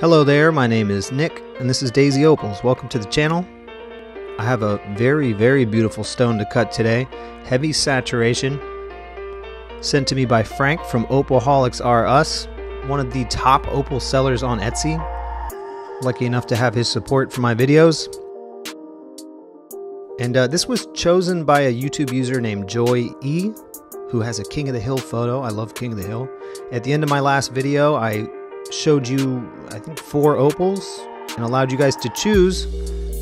Hello there, my name is Nick, and this is Daisy Opals. Welcome to the channel. I have a very, very beautiful stone to cut today. Heavy saturation. Sent to me by Frank from Opalholics R Us, one of the top opal sellers on Etsy. Lucky enough to have his support for my videos. And uh, this was chosen by a YouTube user named Joy E, who has a King of the Hill photo. I love King of the Hill. At the end of my last video, I showed you, I think, four opals and allowed you guys to choose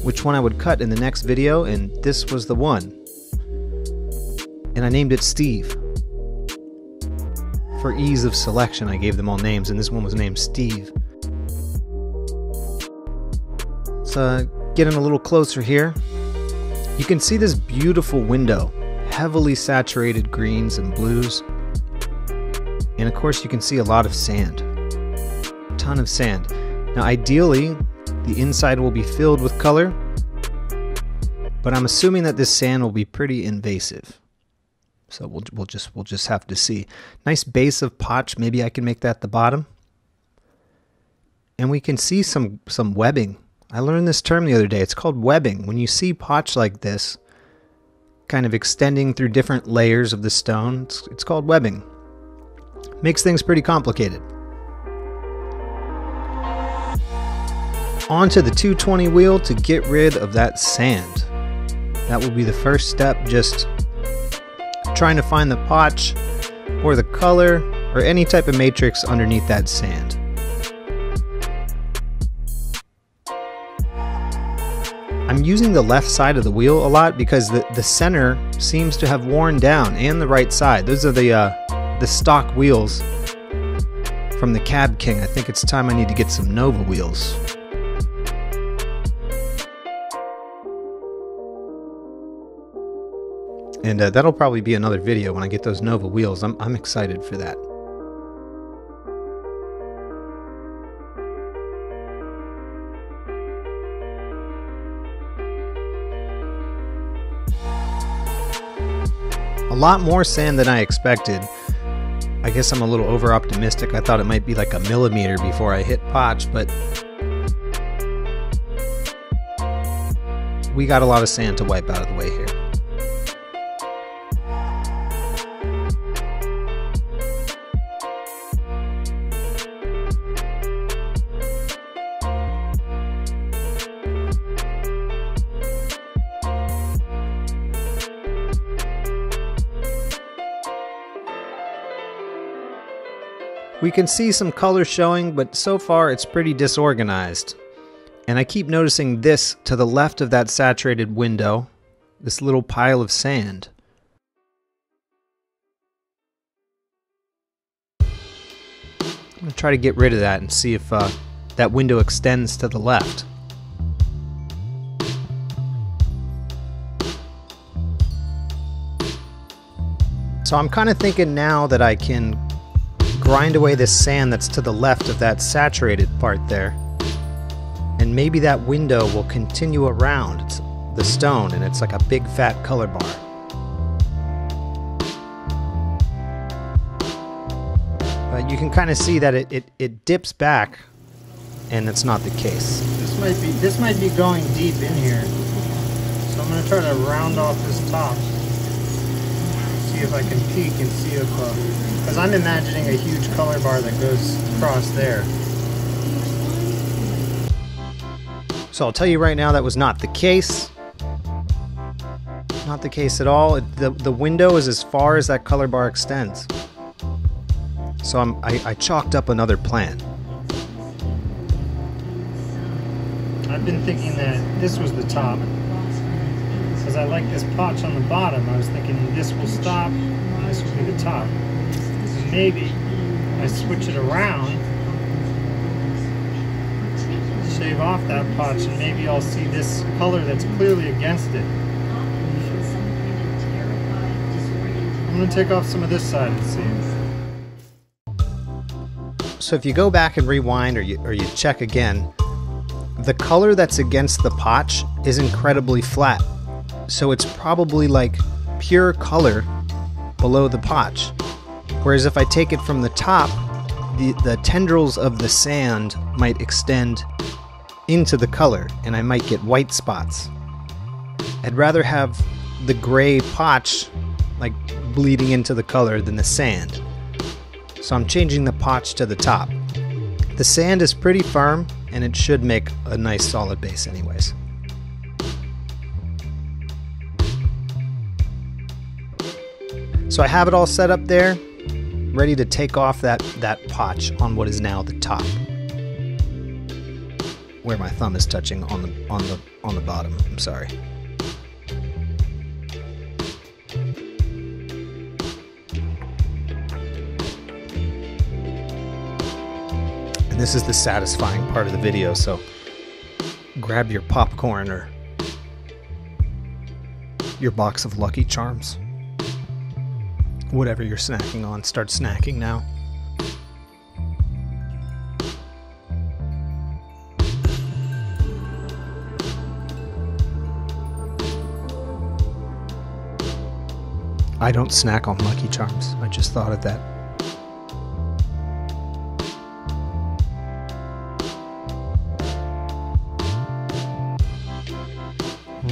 which one I would cut in the next video, and this was the one. And I named it Steve. For ease of selection, I gave them all names, and this one was named Steve. So, uh, getting a little closer here. You can see this beautiful window, heavily saturated greens and blues. And of course, you can see a lot of sand ton of sand. Now ideally, the inside will be filled with color, but I'm assuming that this sand will be pretty invasive. So we'll, we'll just we'll just have to see. Nice base of potch. Maybe I can make that the bottom. And we can see some some webbing. I learned this term the other day. It's called webbing. When you see potch like this, kind of extending through different layers of the stone, it's, it's called webbing. Makes things pretty complicated. Onto the 220 wheel to get rid of that sand. That will be the first step, just trying to find the potch or the color or any type of matrix underneath that sand. I'm using the left side of the wheel a lot because the, the center seems to have worn down and the right side. Those are the, uh, the stock wheels from the Cab King. I think it's time I need to get some Nova wheels. And uh, that'll probably be another video when I get those Nova wheels. I'm, I'm excited for that. A lot more sand than I expected. I guess I'm a little over optimistic. I thought it might be like a millimeter before I hit potch, but we got a lot of sand to wipe out of the way here. We can see some color showing, but so far it's pretty disorganized. And I keep noticing this to the left of that saturated window, this little pile of sand. I'm going to try to get rid of that and see if uh, that window extends to the left. So I'm kind of thinking now that I can grind away this sand that's to the left of that saturated part there. And maybe that window will continue around it's the stone and it's like a big fat color bar. But you can kind of see that it, it, it dips back and it's not the case. This might be this might be going deep in here. So I'm gonna try to round off this top. If I can peek and see if uh, because I'm imagining a huge color bar that goes across there. So I'll tell you right now that was not the case. Not the case at all. The, the window is as far as that color bar extends. So I'm, I, I chalked up another plan. I've been thinking that this was the top. Because I like this potch on the bottom. I was thinking this will stop, and this will be the top maybe I switch it around, shave off that potch, and maybe I'll see this color that's clearly against it. I'm going to take off some of this side and see. So if you go back and rewind or you, or you check again, the color that's against the potch is incredibly flat. So it's probably like pure color below the potch. Whereas if I take it from the top, the, the tendrils of the sand might extend into the color and I might get white spots. I'd rather have the gray potch like bleeding into the color than the sand. So I'm changing the potch to the top. The sand is pretty firm and it should make a nice solid base anyways. So I have it all set up there, ready to take off that, that potch on what is now the top. Where my thumb is touching on the on the on the bottom. I'm sorry. And this is the satisfying part of the video, so grab your popcorn or your box of Lucky Charms whatever you're snacking on, start snacking now. I don't snack on Lucky Charms. I just thought of that.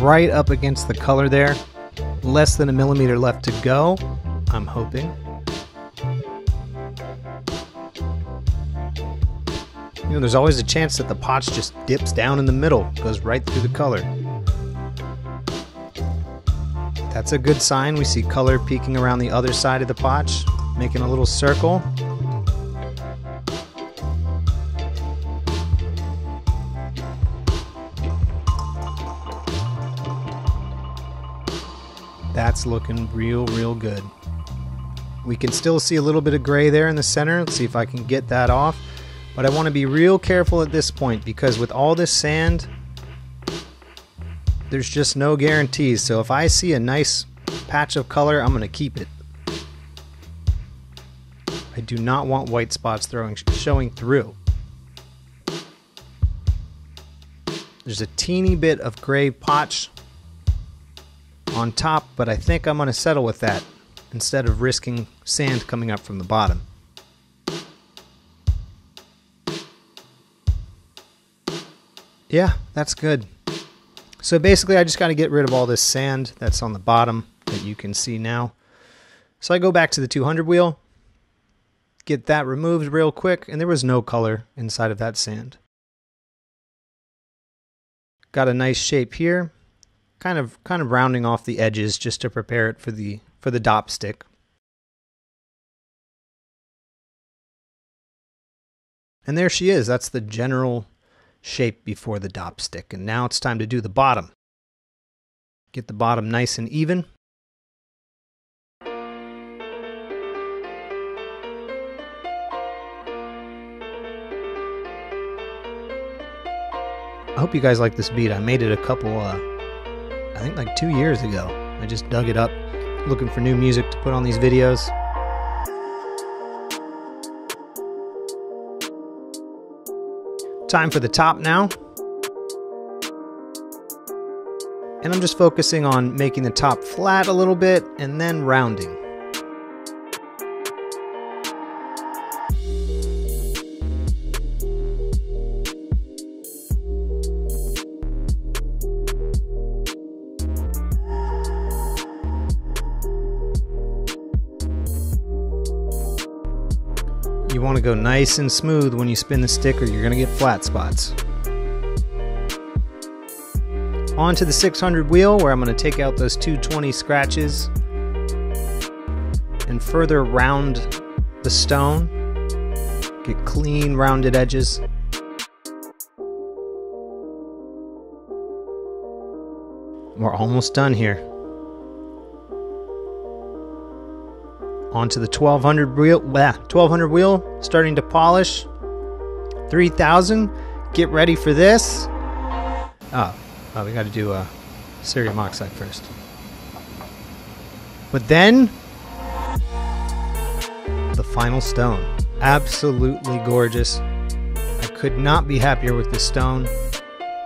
Right up against the color there. Less than a millimeter left to go. I'm hoping. You know, there's always a chance that the potch just dips down in the middle, goes right through the color. That's a good sign. We see color peeking around the other side of the potch, making a little circle. That's looking real, real good. We can still see a little bit of gray there in the center. Let's see if I can get that off. But I want to be real careful at this point because with all this sand, there's just no guarantees. So if I see a nice patch of color, I'm going to keep it. I do not want white spots throwing, showing through. There's a teeny bit of gray potch on top, but I think I'm going to settle with that instead of risking sand coming up from the bottom. Yeah, that's good. So basically I just got to get rid of all this sand that's on the bottom that you can see now. So I go back to the 200 wheel, get that removed real quick, and there was no color inside of that sand. Got a nice shape here, kind of kind of rounding off the edges just to prepare it for the for the dop stick. And there she is. That's the general shape before the dop stick. And now it's time to do the bottom. Get the bottom nice and even. I hope you guys like this beat. I made it a couple, uh, I think like two years ago. I just dug it up looking for new music to put on these videos. Time for the top now. And I'm just focusing on making the top flat a little bit and then rounding. You want to go nice and smooth when you spin the stick or you're going to get flat spots. Onto the 600 wheel where I'm going to take out those 220 scratches and further round the stone. Get clean rounded edges. We're almost done here. Onto the 1200 wheel, blah, 1200 wheel, starting to polish. 3000, get ready for this. Oh, oh we got to do a cerium oxide first. But then, the final stone. Absolutely gorgeous. I could not be happier with this stone.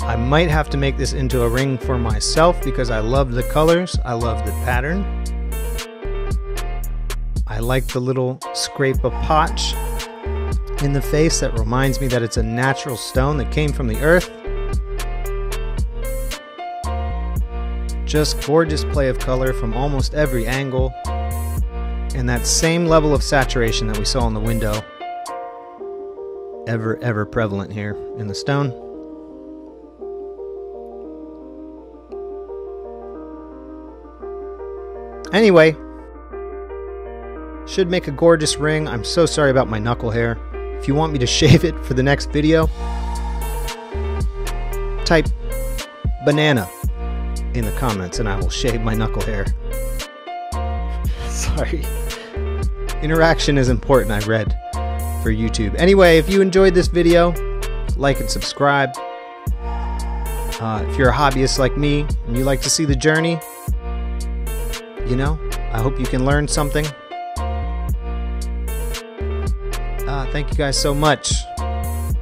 I might have to make this into a ring for myself because I love the colors, I love the pattern. I like the little scrape of potch. in the face that reminds me that it's a natural stone that came from the earth. Just gorgeous play of color from almost every angle, and that same level of saturation that we saw in the window, ever, ever prevalent here in the stone. Anyway, should make a gorgeous ring. I'm so sorry about my knuckle hair. If you want me to shave it for the next video, type banana in the comments and I will shave my knuckle hair. sorry. Interaction is important, I read, for YouTube. Anyway, if you enjoyed this video, like and subscribe. Uh, if you're a hobbyist like me and you like to see the journey, you know, I hope you can learn something. Thank you guys so much.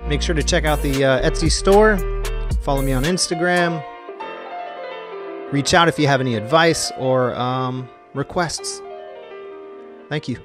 Make sure to check out the uh, Etsy store. Follow me on Instagram. Reach out if you have any advice or um, requests. Thank you.